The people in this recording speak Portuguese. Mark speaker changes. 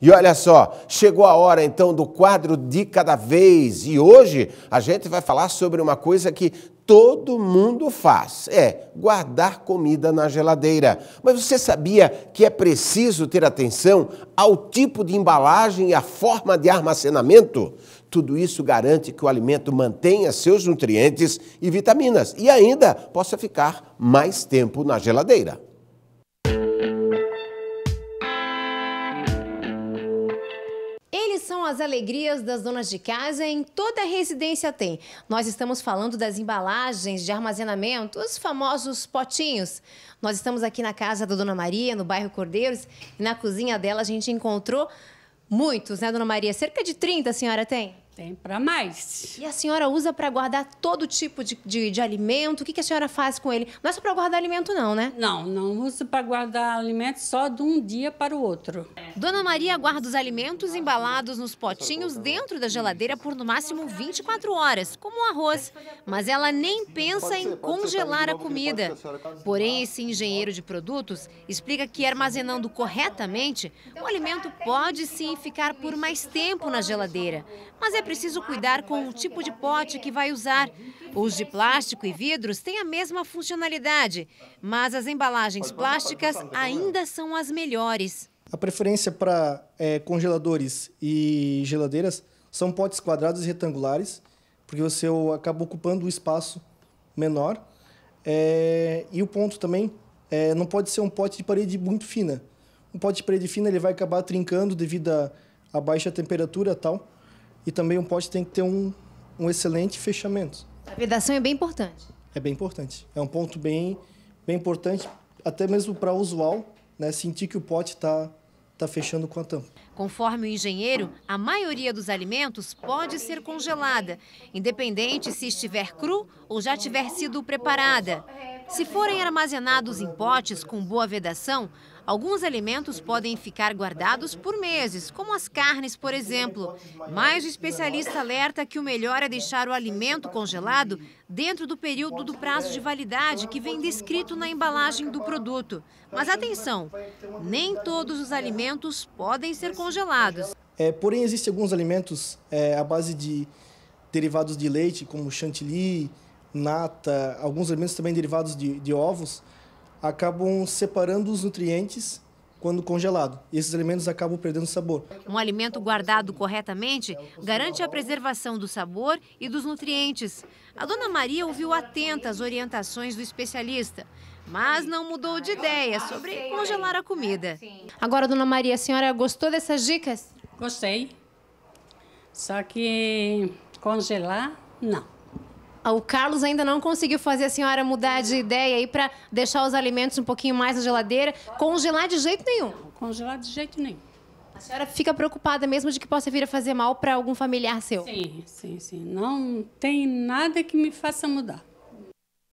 Speaker 1: E olha só, chegou a hora então do quadro de cada vez e hoje a gente vai falar sobre uma coisa que todo mundo faz: é guardar comida na geladeira. Mas você sabia que é preciso ter atenção ao tipo de embalagem e à forma de armazenamento? Tudo isso garante que o alimento mantenha seus nutrientes e vitaminas e ainda possa ficar mais tempo na geladeira.
Speaker 2: São as alegrias das donas de casa em toda residência tem. Nós estamos falando das embalagens de armazenamento, os famosos potinhos. Nós estamos aqui na casa da Dona Maria, no bairro Cordeiros, e na cozinha dela a gente encontrou muitos, né, Dona Maria? Cerca de 30 a senhora tem?
Speaker 3: Tem para mais.
Speaker 2: E a senhora usa para guardar todo tipo de, de, de, alimento? O que, que a senhora faz com ele? Não é só para guardar alimento, não, né?
Speaker 3: Não, não uso para guardar alimento só de um dia para o outro.
Speaker 2: Dona Maria guarda os alimentos embalados nos potinhos dentro da geladeira por no máximo 24 horas, como o arroz. Mas ela nem pensa em congelar a comida. Porém, esse engenheiro de produtos explica que armazenando corretamente, o alimento pode sim ficar por mais tempo na geladeira. Mas é preciso cuidar com o tipo de pote que vai usar. Os de plástico e vidros têm a mesma funcionalidade, mas as embalagens plásticas ainda são as melhores.
Speaker 4: A preferência para é, congeladores e geladeiras são potes quadrados e retangulares, porque você acaba ocupando um espaço menor. É, e o ponto também é, não pode ser um pote de parede muito fina. Um pote de parede fina ele vai acabar trincando devido à baixa temperatura tal e também um pote tem que ter um, um excelente fechamento.
Speaker 2: A vedação é bem importante.
Speaker 4: É bem importante. É um ponto bem, bem importante, até mesmo para o usual, né, sentir que o pote está tá fechando com a tampa.
Speaker 2: Conforme o engenheiro, a maioria dos alimentos pode ser congelada, independente se estiver cru ou já tiver sido preparada. Se forem armazenados em potes com boa vedação, alguns alimentos podem ficar guardados por meses, como as carnes, por exemplo. Mas o especialista alerta que o melhor é deixar o alimento congelado dentro do período do prazo de validade que vem descrito na embalagem do produto. Mas atenção, nem todos os alimentos podem ser congelados.
Speaker 4: É, porém, existem alguns alimentos é, à base de derivados de leite, como chantilly, nata, alguns alimentos também derivados de, de ovos, acabam separando os nutrientes quando congelado. E esses alimentos acabam perdendo sabor.
Speaker 2: Um alimento guardado corretamente garante a preservação do sabor e dos nutrientes. A dona Maria ouviu atenta as orientações do especialista, mas não mudou de ideia sobre congelar a comida. Agora, dona Maria, a senhora gostou dessas dicas?
Speaker 3: Gostei. Só que congelar, não.
Speaker 2: Ah, o Carlos ainda não conseguiu fazer a senhora mudar de ideia aí para deixar os alimentos um pouquinho mais na geladeira. Congelar de jeito nenhum.
Speaker 3: Congelar de jeito nenhum.
Speaker 2: A senhora fica preocupada mesmo de que possa vir a fazer mal para algum familiar seu?
Speaker 3: Sim, sim, sim. Não tem nada que me faça mudar.